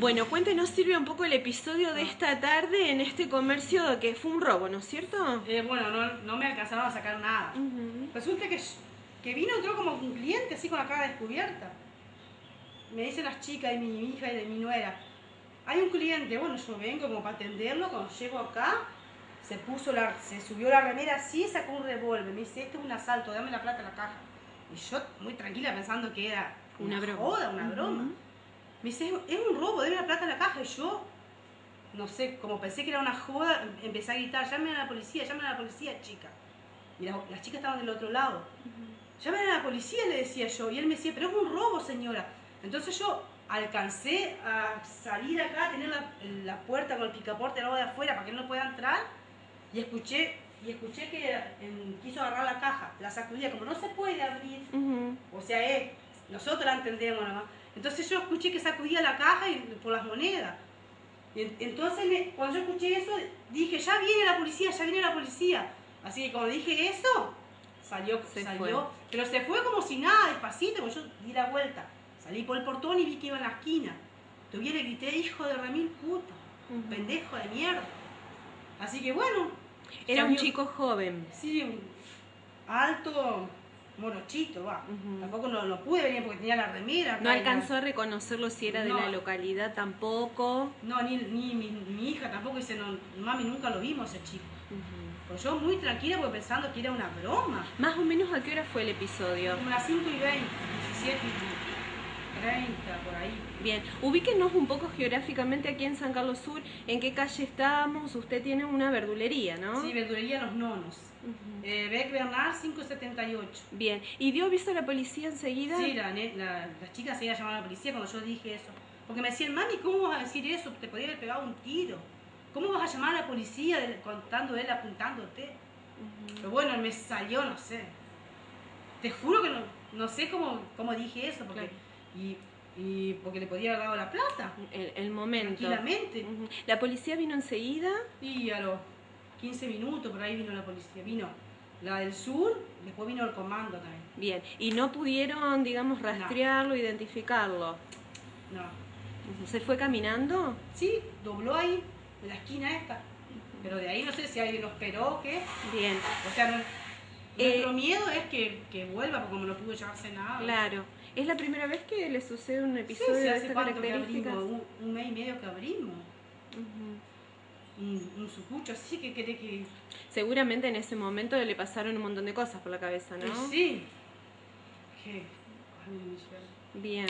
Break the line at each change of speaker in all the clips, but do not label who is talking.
Bueno, cuéntenos, Silvia, un poco el episodio de esta tarde en este comercio que fue un robo, ¿no es cierto?
Eh, bueno, no, no me alcanzaron a sacar nada. Resulta que, que vino entró como un cliente así con la cara descubierta. Me dicen las chicas y mi hija y de mi nuera, hay un cliente, bueno, yo vengo como para atenderlo, cuando llego acá, se puso la, se subió la remera así y sacó un revólver. Me dice, esto es un asalto, dame la plata en la caja. Y yo muy tranquila pensando que era una, una broma. una broma. Me dice, es un robo, debe la plata en la caja. Y yo, no sé, como pensé que era una joda, empecé a gritar, llamen a la policía, llamen a la policía, chica. Y las, chicas estaban del otro lado. Llamen a la policía, le decía yo. Y él me decía, pero es un robo, señora. Entonces yo alcancé a salir acá, a tener la, puerta con el picaporte al lado de afuera para que él no pueda entrar. Y escuché y escuché que quiso agarrar la caja, la sacudía, como no se puede abrir, o sea, eh, nosotros la entendemos nomás, entonces yo escuché que sacudía la caja y, por las monedas. entonces cuando yo escuché eso, dije, ya viene la policía, ya viene la policía. Así que cuando dije eso, salió, salió. Pero se fue como si nada, despacito, porque yo di la vuelta. Salí por el portón y vi que iba en la esquina. Todavía le grité, hijo de remil puta, pendejo de mierda. Así que bueno.
Era un chico joven.
Sí, alto, morochito, va. Tampoco no, pude venir porque tenía la remera.
No alcanzó a reconocerlo si era de la localidad tampoco.
No, ni, ni mi, hija tampoco dice, no, mami, nunca lo vimos ese chico. Pues yo muy tranquila porque pensando que era una broma.
Más o menos a qué hora fue el episodio?
Como las 5 y 20, 17 y 30, por ahí.
Bien, ubíquenos un poco geográficamente aquí en San Carlos Sur, en qué calle estamos, usted tiene una verdulería, ¿no?
Sí, verdulería Los Nonos. Eh, Beck Bernard 578.
Bien, ¿y dio aviso a la policía enseguida?
Sí, la, la, las chicas se iban a llamar a la policía cuando yo dije eso. Porque me decían, mami, ¿cómo vas a decir eso? Te podía haber pegado un tiro. ¿Cómo vas a llamar a la policía contando él apuntándote? Pero bueno, me salió, no sé. Te juro que no, no sé cómo, cómo dije eso, porque... Y, y porque le podía haber dado la plata.
El, el momento.
Tranquilamente.
¿La policía vino enseguida?
Y a los 15 minutos por ahí vino la policía. Vino la del sur, después vino el comando también.
Bien, ¿y no pudieron, digamos, rastrearlo, identificarlo?
No.
¿Se fue caminando?
Sí, dobló ahí, en la esquina esta. Pero de ahí no sé si alguien lo esperó qué.
Bien.
O sea, nuestro eh, miedo es que, que, vuelva porque como no pudo llevarse nada.
Claro. ¿Es la primera vez que le sucede un episodio
sí,
de
esta característica? Un, un, mes y medio que abrimos un, sucucho así que quiere que...
Seguramente en ese momento le pasaron un montón de cosas por la cabeza, ¿no?
Sí.
Bien.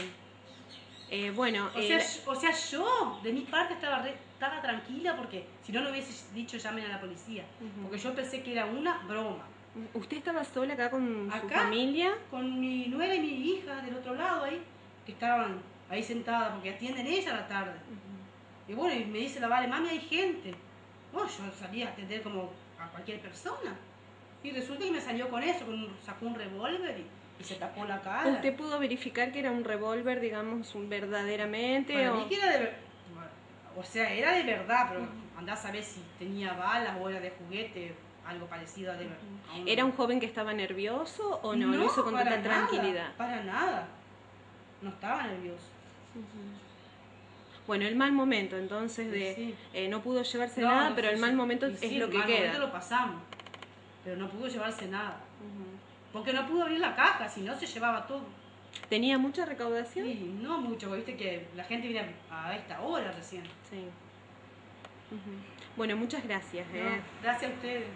Eh, bueno,
o, sea, o sea, yo de mi parte estaba, estaba tranquila porque si no lo hubiese dicho llamen a la policía. Porque yo pensé que era una broma.
¿Usted estaba sola acá con su familia?
Con mi nuera y mi hija del otro lado ahí, que estaban ahí sentadas porque atienden ella a la tarde. Y bueno, y me dice la Vale, mami, hay gente. Bueno, yo salía a atender como a cualquier persona. Y resulta que me salió con eso, con, sacó un revólver y, se tapó la cara.
¿Usted pudo verificar que era un revólver, digamos, verdaderamente?
Para mí que era de o sea, era de verdad, pero andás a ver si tenía balas o era de juguete, algo parecido a de
¿Era un joven que estaba nervioso o no? No, lo hizo con tanta tranquilidad.
Para nada. No estaba nervioso.
Bueno, el mal momento, entonces, de eh, no pudo llevarse nada, pero el mal momento es lo que el mal
Momento lo pasamos, pero no pudo llevarse nada. Porque no pudo abrir la caja, si no se llevaba todo.
¿Tenía mucha recaudación?
Sí, no mucho, porque viste que la gente viene a esta hora recién.
Sí. Bueno, muchas gracias.
¿eh? gracias a ustedes.